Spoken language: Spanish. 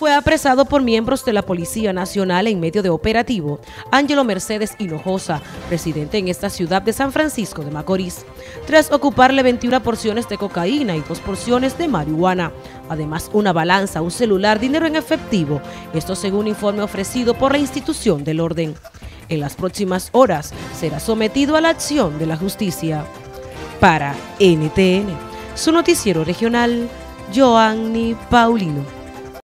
fue apresado por miembros de la Policía Nacional en medio de operativo Ángelo Mercedes Hinojosa, residente en esta ciudad de San Francisco de Macorís, tras ocuparle 21 porciones de cocaína y dos porciones de marihuana, además una balanza, un celular, dinero en efectivo, esto según informe ofrecido por la institución del orden. En las próximas horas será sometido a la acción de la justicia. Para NTN, su noticiero regional, Joanny Paulino.